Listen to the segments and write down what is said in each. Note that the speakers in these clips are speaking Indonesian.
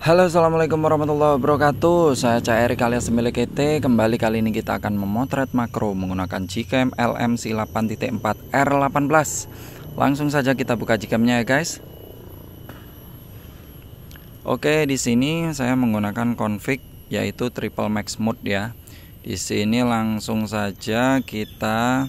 Halo assalamualaikum warahmatullahi wabarakatuh. Saya CR alias Semilik KT Kembali kali ini kita akan memotret makro Menggunakan Gcam LMC 8.4 R18 Langsung saja kita buka Gcamnya ya guys. Oke di sini saya menggunakan config Yaitu triple max mode ya. Di sini langsung saja kita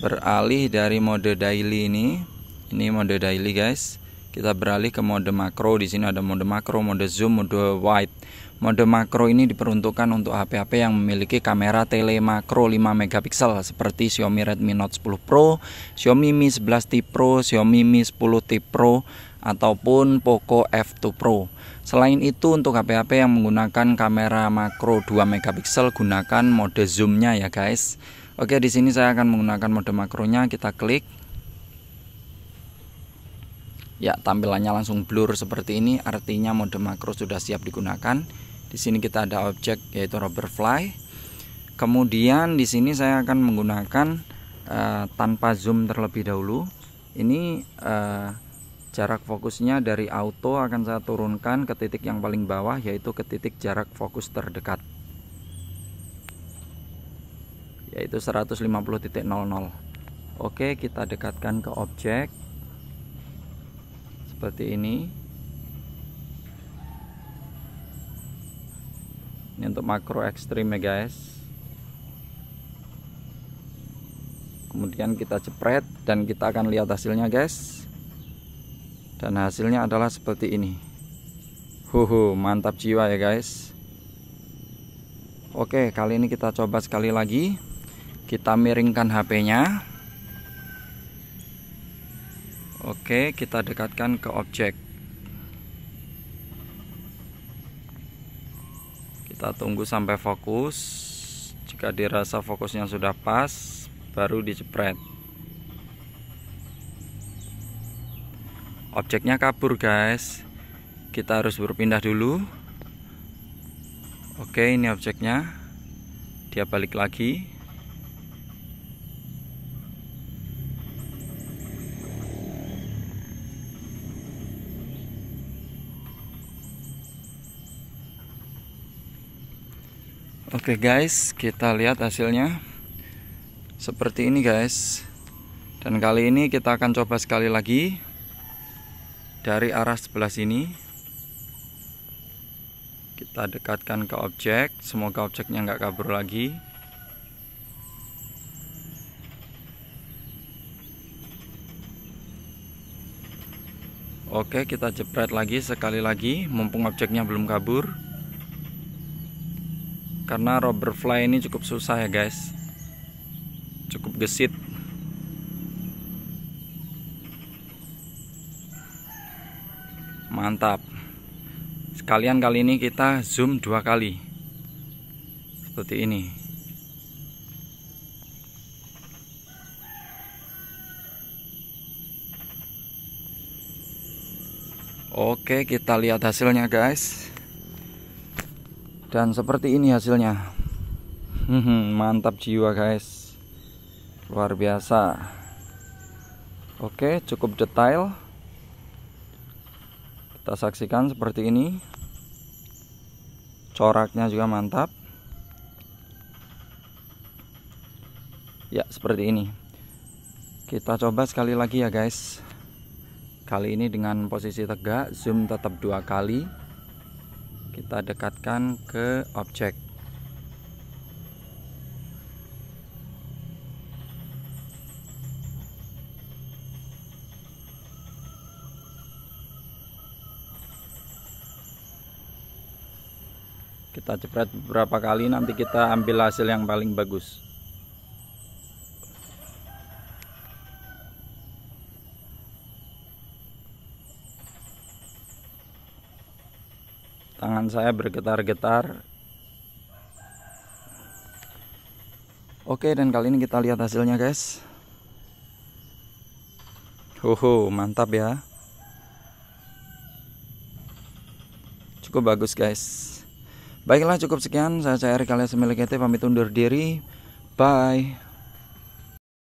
Beralih dari mode daily ini. Ini mode daily guys kita beralih ke mode makro. Di sini ada mode makro mode zoom mode wide. Mode makro ini diperuntukkan untuk HP-HP yang memiliki kamera tele makro 5 megapiksel seperti Xiaomi Redmi Note 10 Pro Xiaomi Mi 11T Pro Xiaomi Mi 10T Pro ataupun Poco F2 Pro. Selain itu untuk HP-HP yang menggunakan kamera makro 2 megapiksel gunakan mode zoomnya ya guys. Oke di sini saya akan menggunakan mode makronya. Kita klik Ya, tampilannya langsung blur seperti ini, artinya mode makro sudah siap digunakan. Di sini kita ada objek yaitu rubber fly. Kemudian di sini saya akan menggunakan uh, tanpa zoom terlebih dahulu. Ini uh, jarak fokusnya dari auto akan saya turunkan ke titik yang paling bawah yaitu ke titik jarak fokus terdekat. Yaitu 150.00. Oke, kita dekatkan ke objek seperti ini. Ini untuk makro ekstrim ya guys. Kemudian kita cepret dan kita akan lihat hasilnya guys. Dan hasilnya adalah seperti ini. Huhu, mantap jiwa ya guys. Oke kali ini kita coba sekali lagi. Kita miringkan HP nya Oke, kita dekatkan ke objek. Kita tunggu sampai fokus. Jika dirasa fokusnya sudah pas, baru dicepret. Objeknya kabur, guys. Kita harus berpindah dulu. Oke, ini objeknya. Dia balik lagi. Oke guys, kita lihat hasilnya seperti ini guys. Dan kali ini kita akan coba sekali lagi dari arah sebelah sini. Kita dekatkan ke objek, semoga objeknya nggak kabur lagi. Oke, kita jepret lagi sekali lagi, mumpung objeknya belum kabur karena rubber fly ini cukup susah ya guys. Cukup gesit. Mantap. Sekalian kali ini kita zoom dua kali. Seperti ini. Oke kita lihat hasilnya guys dan seperti ini hasilnya. Mantap jiwa guys. Luar biasa. Oke cukup detail. Kita saksikan seperti ini. Coraknya juga mantap. Ya seperti ini. Kita coba sekali lagi ya guys. Kali ini dengan posisi tegak zoom tetap dua kali kita dekatkan ke objek. Kita jepret beberapa kali nanti kita ambil hasil yang paling bagus tangan saya bergetar-getar. Oke dan kali ini kita lihat hasilnya guys. Hoho, mantap ya. Cukup bagus guys. Baiklah cukup sekian. Saya cari kalian semilik pamit undur diri. Bye